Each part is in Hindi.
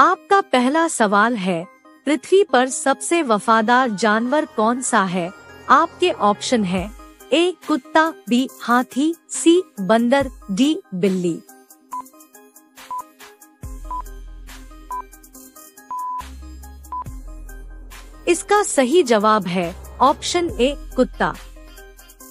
आपका पहला सवाल है, पृथ्वी पर सबसे वफादार जानवर कौन सा है? आपके ऑप्शन है, ए, कुत्ता, बी, हाथी, सी, बंदर, डी, बिल्ली। इसका सही जवाब है, ऑप्शन ए, कुत्ता।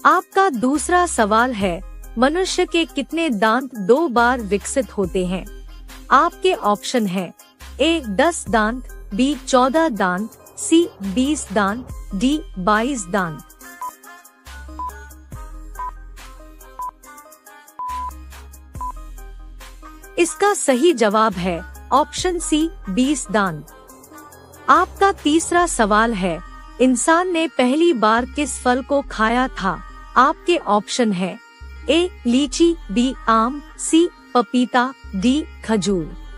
आपका दूसरा सवाल है, मनुष्य के कितने दांत दो बार विकसित होते हैं? आपके ऑप्शन है ए दस दांत बी चौदह दांत सी बीस दांत डी बाईस दांत। इसका सही जवाब है ऑप्शन सी बीस दांत। आपका तीसरा सवाल है, इंसान ने पहली बार किस फल को खाया था? आपके ऑप्शन है ए लीची बी आम सी पपीता डी खजूर।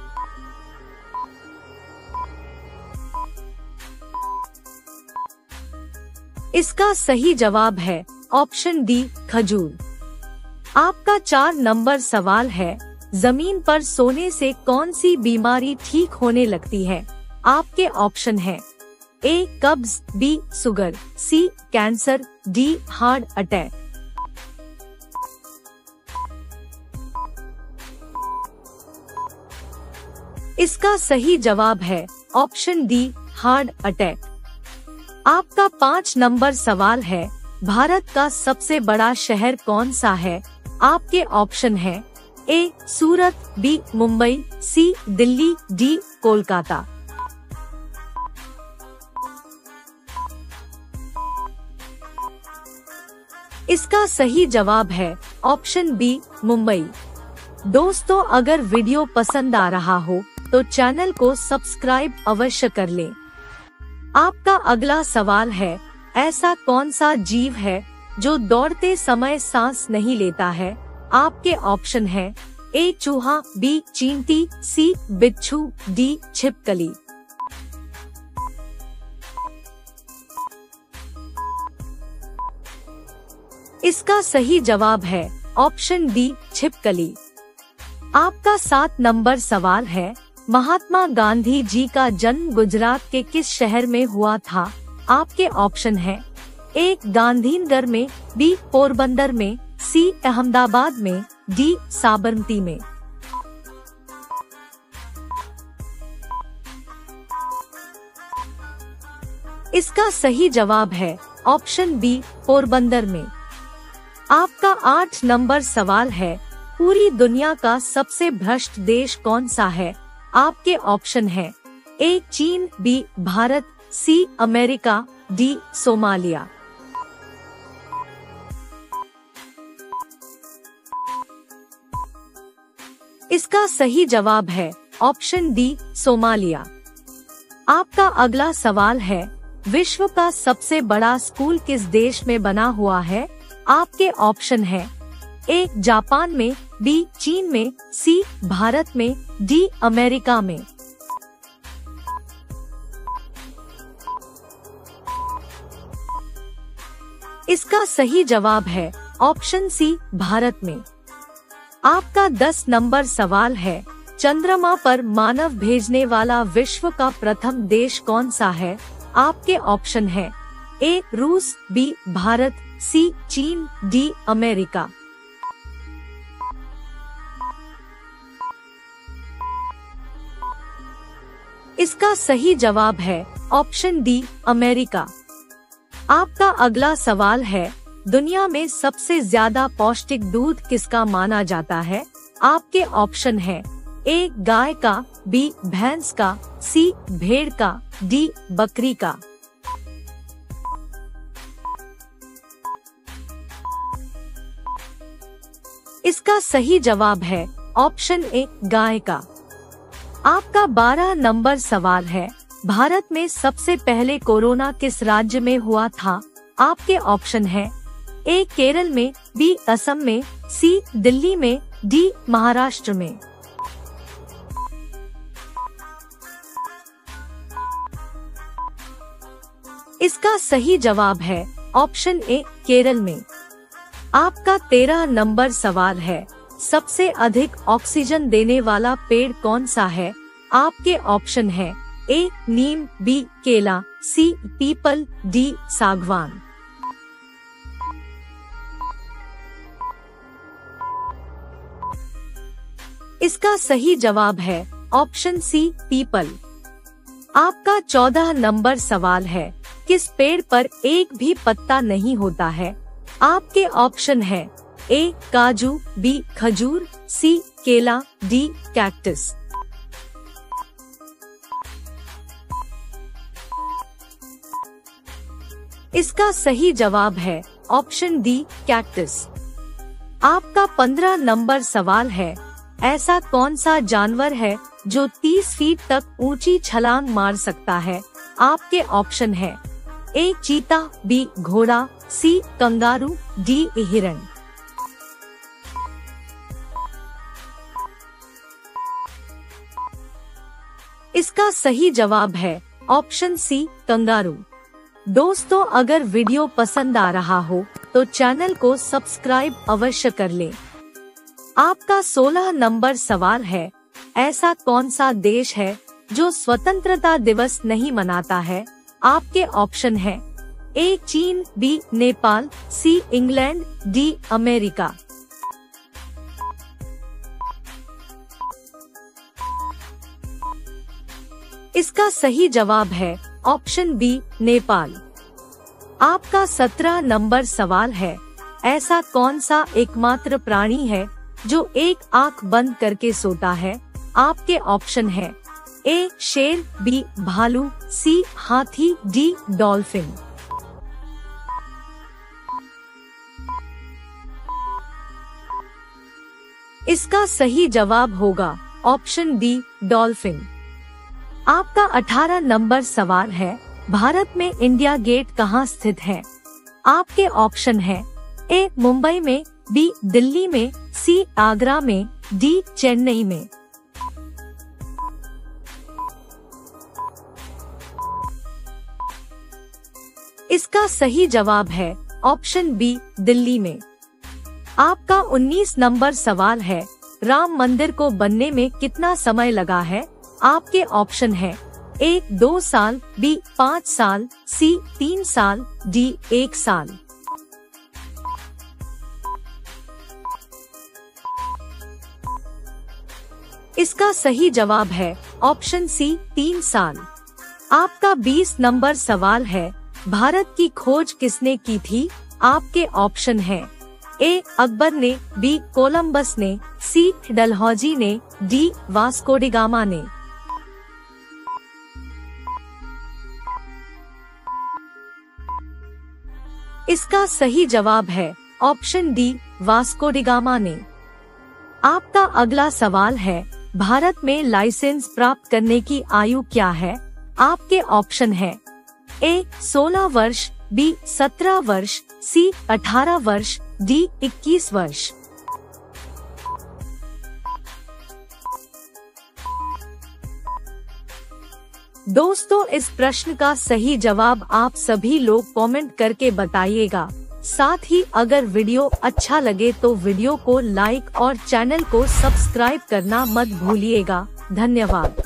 इसका सही जवाब है ऑप्शन डी, खजूर। आपका चार नंबर सवाल है, ज़मीन पर सोने से कौन सी बीमारी ठीक होने लगती है? आपके ऑप्शन है, ए, कब्ज, B, sugar, C, cancer, D, heart attack. इसका सही जवाब है ऑप्शन डी, हार्ट अटैक। आपका पाँच नंबर सवाल है, भारत का सबसे बड़ा शहर कौन सा है? आपके ऑप्शन है, A, Surat, B, Mumbai, C, Delhi, D, Kolkata. इसका सही जवाब है, ऑप्शन बी, मुंबई। दोस्तों, अगर वीडियो पसंद आ रहा हो तो चैनल को सब्सक्राइब अवश्य कर लें। आपका अगला सवाल है, ऐसा कौन सा जीव है जो दौड़ते समय सांस नहीं लेता है? आपके ऑप्शन है, ए चूहा, बी चींटी, सी बिच्छू, डी छिपकली। इसका सही जवाब है, ऑप्शन डी छिपकली। आपका सात नंबर सवाल है महात्मा गांधी जी का जन्म गुजरात के किस शहर में हुआ था? आपके ऑप्शन है। एक गांधीनगर में, बी, पोरबंदर में, सी, अहमदाबाद में, डी, साबरमती में। इसका सही जवाब है ऑप्शन बी, पोरबंदर में। आपका आठ नंबर सवाल है, पूरी दुनिया का सबसे भ्रष्ट देश कौन सा है? आपके ऑप्शन है। ए, चीन, B, Bharat, C, America, D, Somalia. इसका सही जवाब है ऑप्शन डी, सोमालिया। आपका अगला सवाल है, विश्व का सबसे बड़ा स्कूल किस देश में बना हुआ है? आपके ऑप्शन है, ए, जापान में बी चीन में सी भारत में डी अमेरिका में। इसका सही जवाब है, ऑप्शन सी भारत में। आपका दस नंबर सवाल है, चंद्रमा पर मानव भेजने वाला विश्व का प्रथम देश कौन सा है? आपके ऑप्शन है ए रूस बी भारत सी चीन डी अमेरिका। इसका सही जवाब है ऑप्शन डी, अमेरिका। आपका अगला सवाल है, दुनिया में सबसे ज़्यादा पौष्टिक दूध किसका माना जाता है? आपके ऑप्शन है, ए, गाय का, बी, भैंस का, सी, भेड़ का, डी, बकरी का। इसका सही जवाब है ऑप्शन ए, गाय का। आपका बारह नंबर सवाल है। भारत में सबसे पहले कोरोना किस राज्य में हुआ था? आपके ऑप्शन है। ए, केरल में, बी, असम में, सी, दिल्ली में, डी, महाराष्ट्र में। इसका सही जवाब है, ऑप्शन ए, केरल में। आपका तेरह नंबर सवाल है। सबसे अधिक ऑक्सीजन देने वाला पेड़ कौन सा है? आपके ऑप्शन है, ए, नीम, बी, केला, सी, पीपल, डी, सागवान। इसका सही जवाब है, ऑप्शन सी, पीपल। आपका चौदह नंबर सवाल है, किस पेड़ पर एक भी पत्ता नहीं होता है? आपके ऑप्शन है ए काजू बी खजूर सी केला डी कैक्टस इसका सही जवाब है ऑप्शन डी कैक्टस आपका पंद्रह नंबर सवाल है, ऐसा कौन सा जानवर है जो 30 फीट तक ऊँची छलांग मार सकता है? आपके ऑप्शन है ए चीता बी घोड़ा सी कंगारू डी हिरण. इसका सही जवाब है ऑप्शन सी कंगारू दोस्तों, अगर वीडियो पसंद आ रहा हो तो चैनल को सब्सक्राइब अवश्य कर लें। आपका 16 नंबर सवाल है, ऐसा कौन सा देश है, जो स्वतंत्रता दिवस नहीं मनाता है? आपके ऑप्शन है ए चीन B Nepal C England D America. इसका सही जवाब है ऑप्शन बी, नेपाल। आपका सत्रह नंबर सवाल है, ऐसा कौन सा एकमात्र प्राणी है जो एक आँख बंद करके सोता है? आपके ऑप्शन है, ए, शेर, बी, भालू, सी, हाथी, डी, डॉल्फिन। इसका सही जवाब होगा ऑप्शन डी डॉल्फिन। आपका 18 नंबर सवाल है, भारत में इंडिया गेट कहाँ स्थित है? आपके ऑप्शन है, ए, मुंबई में, बी, दिल्ली में, सी, आगरा में, डी, चेन्नई में। इसका सही जवाब है ऑप्शन बी, दिल्ली में। आपका 19 नंबर सवाल है, राम मंदिर को बनने में कितना समय लगा है? आपके ऑप्शन है। ए दो साल, बी, पाँच साल, सी, तीन साल, डी, एक साल। इसका सही जवाब है ऑप्शन सी, तीन साल। आपका 20 नंबर सवाल है, भारत की खोज किसने की थी? आपके ऑप्शन है। ए, अकबर ने, बी, कोलंबस ने, सी डलहौजी ने, डी वास्कोडिगामा ने। इसका सही जवाब है, ऑप्शन डी, वास्को डिगामा ने। आपका अगला सवाल है, भारत में लाइसेंस प्राप्त करने की आयु क्या है? आपके ऑप्शन है, ए 16 वर्ष, बी 17 वर्ष, सी 18 वर्ष, डी 21 वर्ष। दोस्तों, इस प्रश्न का सही जवाब आप सभी लोग कमेंट करके बताइएगा। साथ ही, अगर वीडियो अच्छा लगे तो वीडियो को लाइक और चैनल को सब्सक्राइब करना मत भूलिएगा। धन्यवाद।